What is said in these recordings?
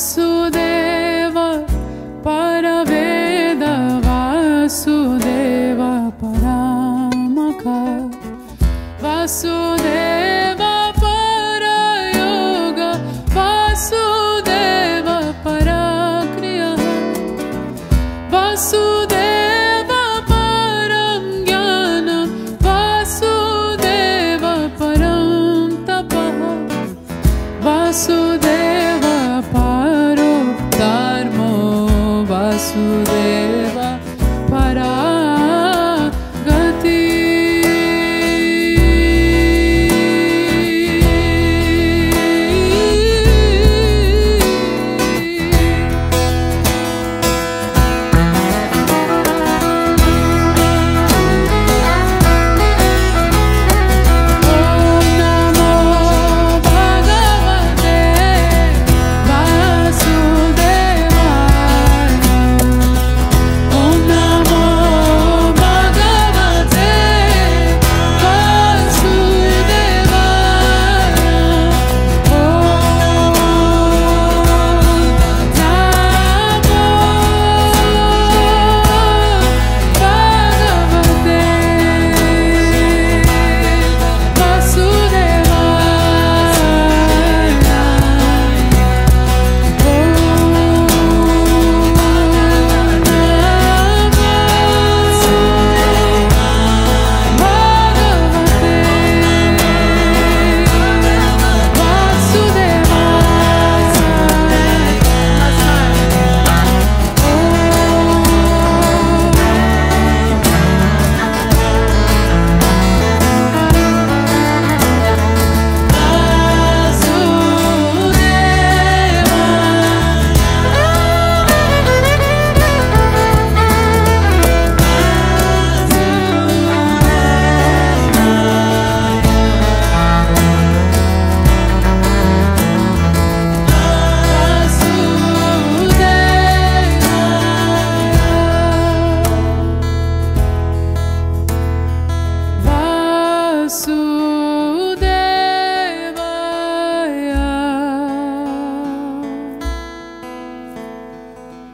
braços.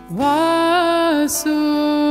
Vasudevaya